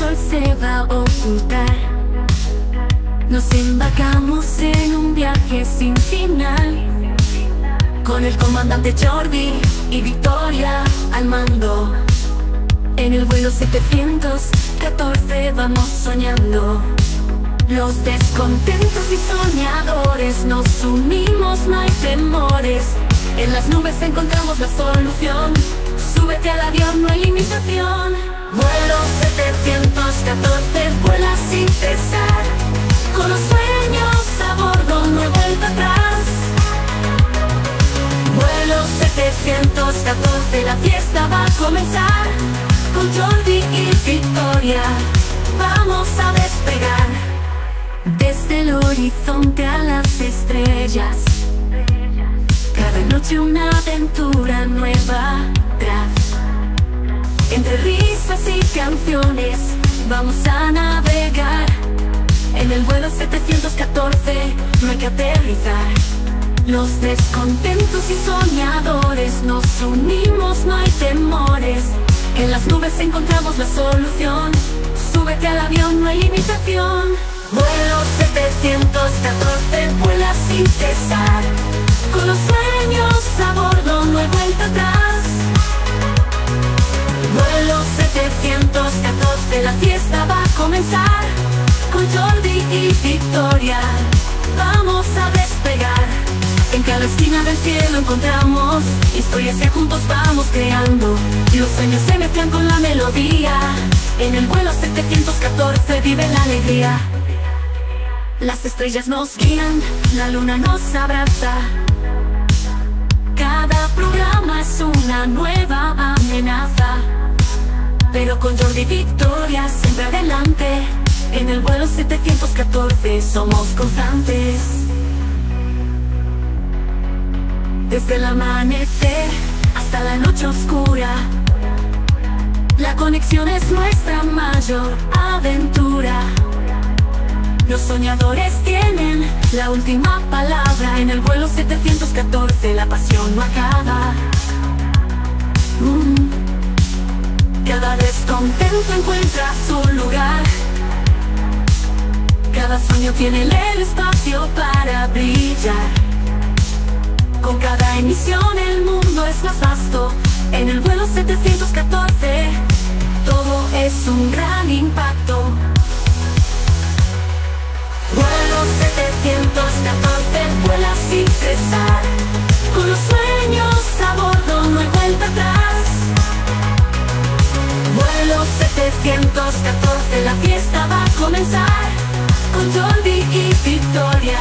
sol se va a ocultar Nos embarcamos en un viaje sin final Con el comandante Jordi y Victoria al mando En el vuelo 714 vamos soñando los descontentos y soñadores nos unimos, no hay temores. En las nubes encontramos la solución. Súbete al avión, no hay limitación. Vuelo 714, vuela sin cesar. Con los sueños a bordo, no vuelta atrás. Vuelo 714, la fiesta va a comenzar. Con Jordi y Victoria, vamos a despegar. Desde el horizonte a las estrellas Cada noche una aventura nueva tras Entre risas y canciones Vamos a navegar. En el vuelo 714 No hay que aterrizar. Los descontentos y soñadores Nos unimos, no hay temores. En las nubes encontramos la solución. Súbete al avión, no hay limitación. Vuelo 714, Con Jordi y Victoria. Vamos a despegar. En cada esquina del cielo encontramos Historias que juntos vamos creando. Y los sueños se mezclan con la melodía. En el vuelo 714 vive la alegría. Las estrellas nos guían, la luna nos abraza. Cada programa es una nueva amenaza Pero con Jordi Victoria siempre adelante. En el vuelo 714 somos constantes. Desde el amanecer hasta la noche oscura La conexión es nuestra mayor aventura. Los soñadores tienen la última palabra. En el vuelo 714 la pasión no acaba. Mm. Cada descontento encuentra su lugar. Cada sueño tiene el espacio para brillar. Con cada emisión el mundo es más vasto. En el vuelo 714 todo es un gran impacto. Vuelo 714, vuela sin cesar. Con 714, la fiesta va a comenzar. Con Jordi y Victoria